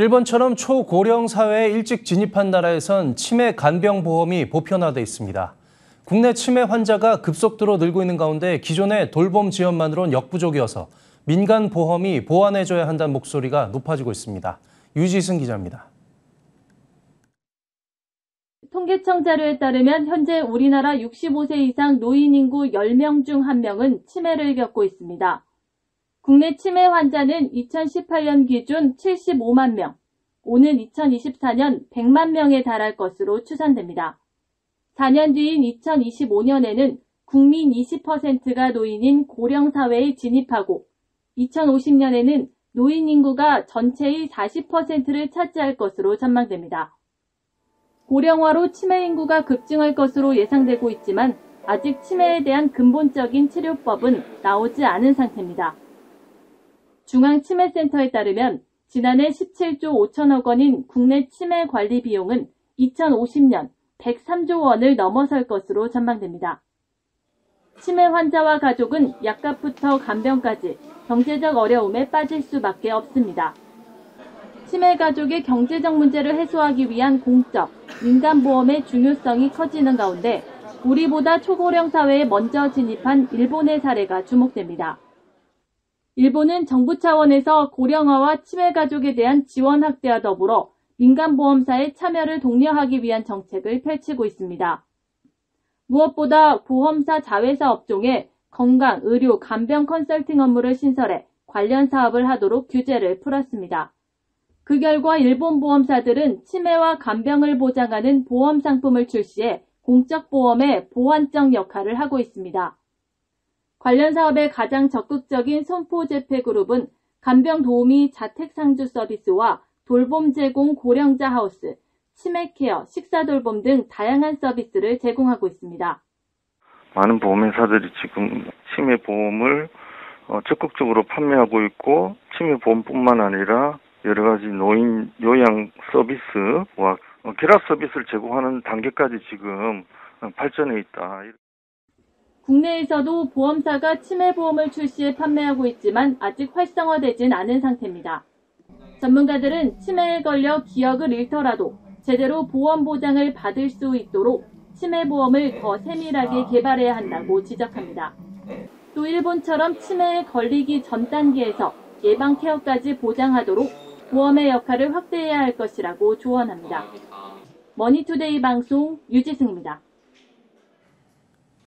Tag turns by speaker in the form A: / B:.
A: 일본처럼 초고령 사회에 일찍 진입한 나라에선 치매 간병 보험이 보편화돼 있습니다. 국내 치매 환자가 급속도로 늘고 있는 가운데 기존의 돌봄 지원만으론 역부족이어서 민간 보험이 보완해줘야 한다는 목소리가 높아지고 있습니다. 유지승 기자입니다.
B: 통계청 자료에 따르면 현재 우리나라 65세 이상 노인 인구 10명 중 1명은 치매를 겪고 있습니다. 국내 치매 환자는 2018년 기준 75만 명, 오는 2024년 100만 명에 달할 것으로 추산됩니다. 4년 뒤인 2025년에는 국민 20%가 노인인 고령 사회에 진입하고 2050년에는 노인 인구가 전체의 40%를 차지할 것으로 전망됩니다. 고령화로 치매 인구가 급증할 것으로 예상되고 있지만 아직 치매에 대한 근본적인 치료법은 나오지 않은 상태입니다. 중앙치매센터에 따르면 지난해 17조 5천억 원인 국내 치매 관리 비용은 2050년 103조 원을 넘어설 것으로 전망됩니다. 치매 환자와 가족은 약값부터 간병까지 경제적 어려움에 빠질 수밖에 없습니다. 치매 가족의 경제적 문제를 해소하기 위한 공적, 민간보험의 중요성이 커지는 가운데 우리보다 초고령 사회에 먼저 진입한 일본의 사례가 주목됩니다. 일본은 정부 차원에서 고령화와 치매 가족에 대한 지원 확대와 더불어 민간보험사의 참여를 독려하기 위한 정책을 펼치고 있습니다. 무엇보다 보험사 자회사 업종에 건강, 의료, 간병 컨설팅 업무를 신설해 관련 사업을 하도록 규제를 풀었습니다. 그 결과 일본 보험사들은 치매와 간병을 보장하는 보험 상품을 출시해 공적 보험의 보완적 역할을 하고 있습니다. 관련 사업의 가장 적극적인 손포재패그룹은 간병 도우미 자택 상주 서비스와 돌봄 제공 고령자 하우스, 치매 케어, 식사 돌봄 등 다양한 서비스를 제공하고 있습니다.
C: 많은 보험회사들이 지금 치매 보험을 어, 적극적으로 판매하고 있고 치매 보험뿐만 아니라 여러 가지 노인 요양 서비스와 어, 결합 서비스를 제공하는 단계까지 지금 발전해 있다.
B: 국내에서도 보험사가 치매보험을 출시해 판매하고 있지만 아직 활성화되진 않은 상태입니다. 전문가들은 치매에 걸려 기억을 잃더라도 제대로 보험 보장을 받을 수 있도록 치매보험을 더 세밀하게 개발해야 한다고 지적합니다. 또 일본처럼 치매에 걸리기 전 단계에서 예방 care까지 보장하도록 보험의 역할을 확대해야 할 것이라고 조언합니다. 머니투데이 방송 유지승입니다.